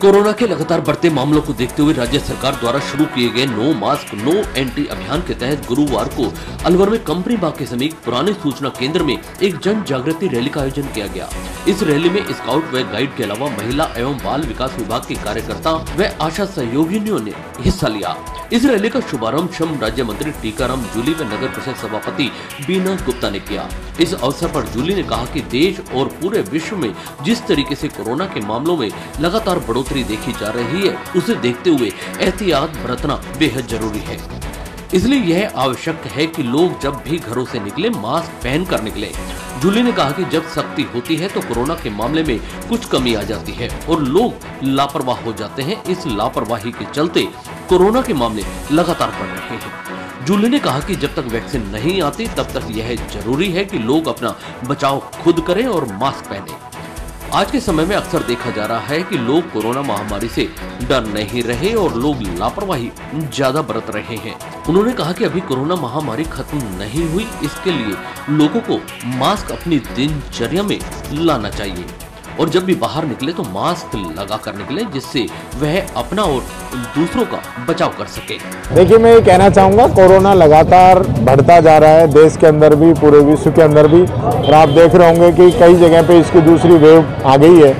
Corona के लगातार बढ़ते मामलों को देखते हुए राज्य सरकार द्वारा शुरू किए गए नो मास्क, नो एंट्री अभियान के तहत गुरुवार को अलवर में कंपनी बाग के समीप पुराने सूचना केंद्र में एक जन जागृति रैली का आयोजन किया गया। इस रैली में स्काउट व गाइड के अलावा महिला एवं बाल विकास विभाग के कार्यकर्ता व आशा सहयोगिनियों ने हिस्सा लिया। इस रैली का शुभारंभ श्रम राज्य मंत्री टीकाराम जूली व नगर परिषद सभापति बीना गुप्ता ने किया। इस अवसर पर जूली ने कहा कि देश और पूरे विश्व में जिस तरीके से कोरोना के मामलों में लगातार बढ़ोतरी देखी जा रही है, उसे देखते हुए एहतियात बरतना बेहद ज़रूरी है। इसलिए यह आवश्यक है कि लोग जब भी घरों से निकले, मास्क पहन कर निकले। जूली ने कहा कि जब सख्ती होती है तो कोरोना के मामले में कुछ कमी आ जाती है और लोग लापरवाह हो जाते हैं। इस लापरवाही के चलते कोरोना के मामले लगातार बढ़ रहे हैं। जूली ने कहा कि जब तक वैक्सीन नहीं आती, तब तक यह ज़रूरी है कि लोग अपना बचाव खुद करें और मास्क पहने। आज के समय में अक्सर देखा जा रहा है कि लोग कोरोना महामारी से डर नहीं रहे और लोग लापरवाही ज़्यादा बरत रहे हैं। उन्होंने कहा कि अभी कोरोना महामारी खत्म नहीं हुई, इसके लिए लोगों को मास्क अपनी दिनचर्या में लाना चाहिए। और जब भी बाहर निकले तो मास्क लगा कर निकले, जिससे वह अपना और दूसरों का बचाव कर सके। देखिए, मैं ये कहना चाहूँगा, कोरोना लगातार बढ़ता जा रहा है। देश के अंदर भी, पूरे विश्व के अंदर भी। और आप देख रहे होंगे कि कई जगह पे इसकी दूसरी वेव आ गई है।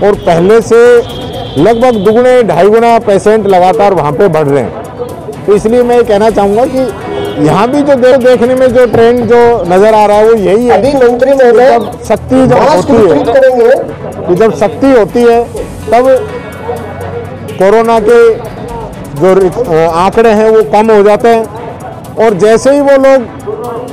और पहले से लगभग दुगुने, ढाई गुना पेशेंट लगातार वहाँ पे बढ़ रहे हैं। तो इसलिए मैं कहना चाहूँगा कि यहाँ भी जो देख देखने में जो ट्रेंड जो नज़र आ रहा है वो यही है अभी मंत्री महोदय जब शक्ति जब होती है जब शक्ति होती है तब कोरोना के जो आंकड़े हैं वो कम हो जाते हैं। और जैसे ही वो लोग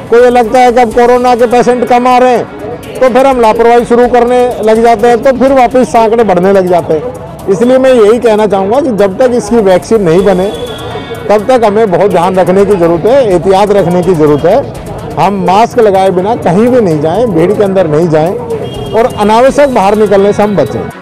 को ये लगता है कि अब कोरोना के पेशेंट कम आ रहे हैं तो फिर हम लापरवाही शुरू करने लग जाते हैं तो फिर वापस आंकड़े बढ़ने लग जाते हैं। इसलिए मैं यही कहना चाहूँगा कि जब तक इसकी वैक्सीन नहीं बने तब तक हमें बहुत ध्यान रखने की ज़रूरत है, एहतियात रखने की ज़रूरत है। हम मास्क लगाए बिना कहीं भी नहीं जाएँ, भीड़ के अंदर नहीं जाएँ और अनावश्यक बाहर निकलने से हम बचें।